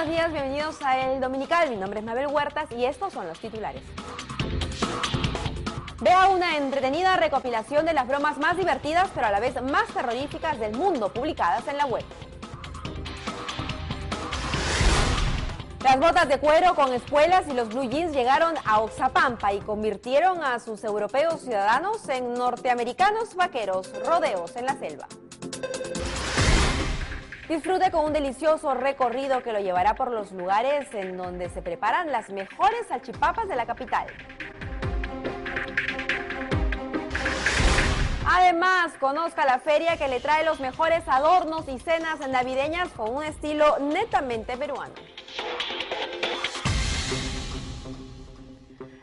buenos días, bienvenidos a El Dominical. Mi nombre es Mabel Huertas y estos son los titulares. Vea una entretenida recopilación de las bromas más divertidas pero a la vez más terroríficas del mundo publicadas en la web. Las botas de cuero con espuelas y los blue jeans llegaron a Oxapampa y convirtieron a sus europeos ciudadanos en norteamericanos vaqueros, rodeos en la selva. Disfrute con un delicioso recorrido que lo llevará por los lugares en donde se preparan las mejores salchipapas de la capital. Además, conozca la feria que le trae los mejores adornos y cenas navideñas con un estilo netamente peruano.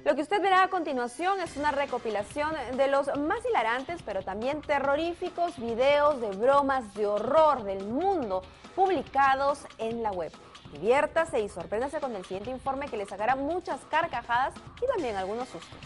Lo que usted verá a continuación es una recopilación de los más hilarantes, pero también terroríficos videos de bromas de horror del mundo publicados en la web. Diviértase y sorpréndase con el siguiente informe que le sacará muchas carcajadas y también algunos sustos.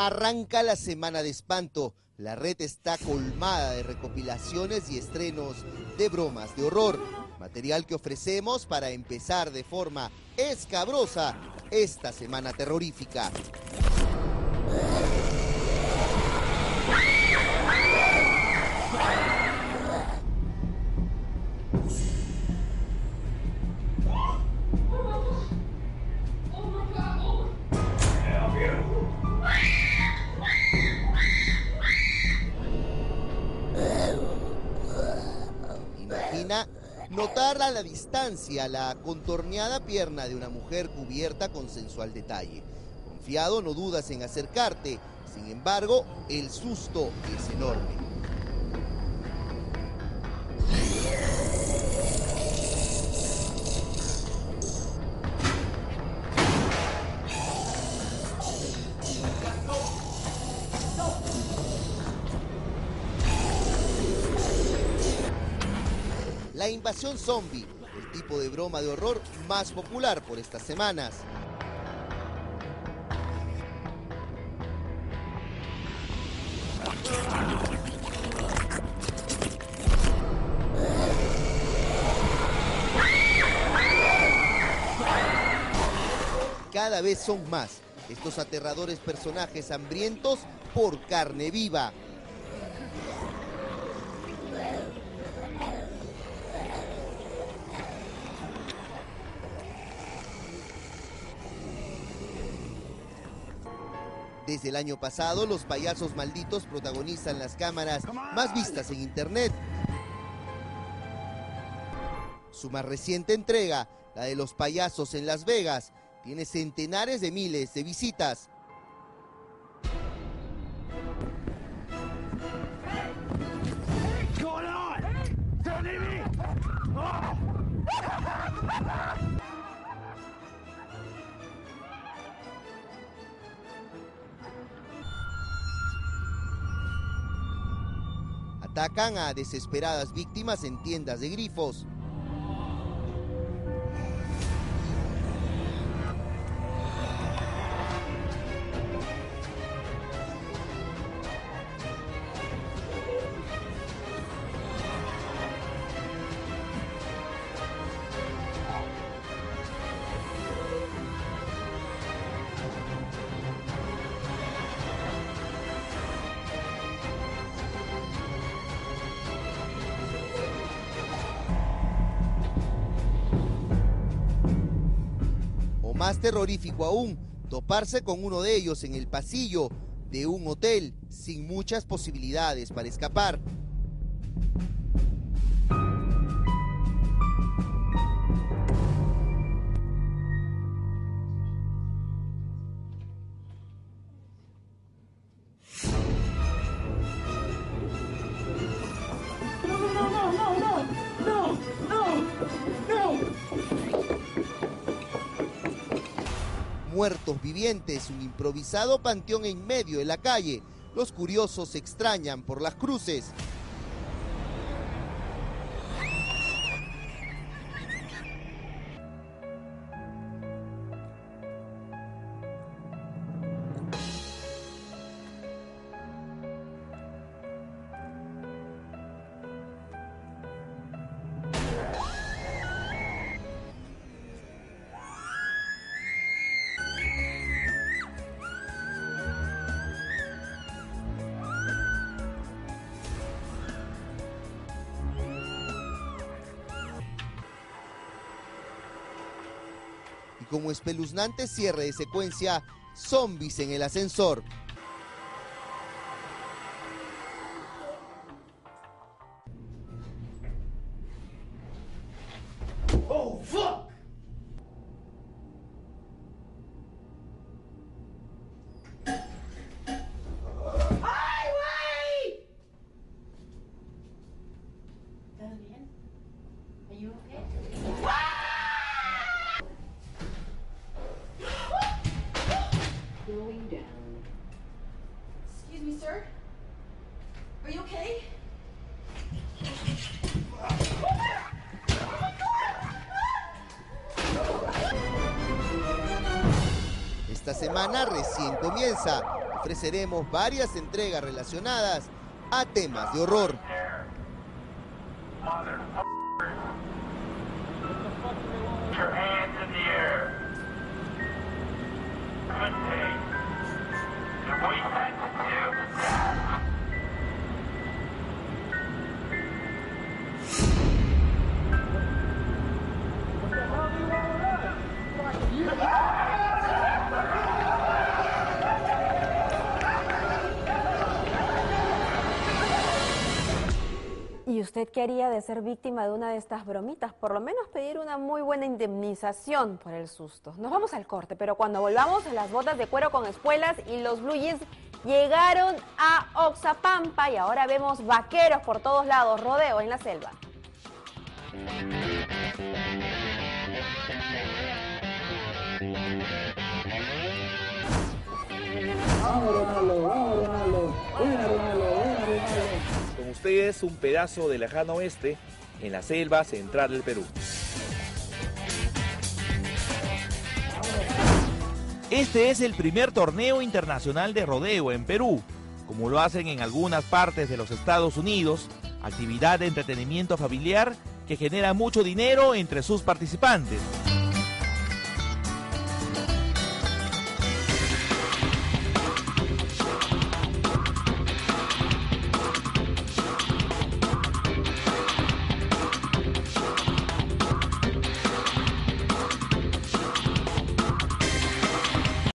Arranca la semana de espanto. La red está colmada de recopilaciones y estrenos de bromas de horror. Material que ofrecemos para empezar de forma escabrosa esta semana terrorífica. Notar a la distancia la contorneada pierna de una mujer cubierta con sensual detalle. Confiado no dudas en acercarte, sin embargo, el susto es enorme. La invasión zombie, el tipo de broma de horror más popular por estas semanas. Cada vez son más estos aterradores personajes hambrientos por carne viva. Desde el año pasado, los payasos malditos protagonizan las cámaras más vistas en Internet. Su más reciente entrega, la de los payasos en Las Vegas, tiene centenares de miles de visitas. Atacan a desesperadas víctimas en tiendas de grifos. Más terrorífico aún, toparse con uno de ellos en el pasillo de un hotel sin muchas posibilidades para escapar. Muertos vivientes, un improvisado panteón en medio de la calle. Los curiosos se extrañan por las cruces. Como espeluznante cierre de secuencia, zombies en el ascensor. Esta semana recién comienza. Ofreceremos varias entregas relacionadas a temas de horror. Usted qué de ser víctima de una de estas bromitas? Por lo menos pedir una muy buena indemnización por el susto. Nos vamos al corte, pero cuando volvamos, las botas de cuero con espuelas y los blue jeans llegaron a Oxapampa y ahora vemos vaqueros por todos lados, rodeo en la selva. Ustedes un pedazo del lejano oeste en la selva central del Perú. Este es el primer torneo internacional de rodeo en Perú. Como lo hacen en algunas partes de los Estados Unidos, actividad de entretenimiento familiar que genera mucho dinero entre sus participantes.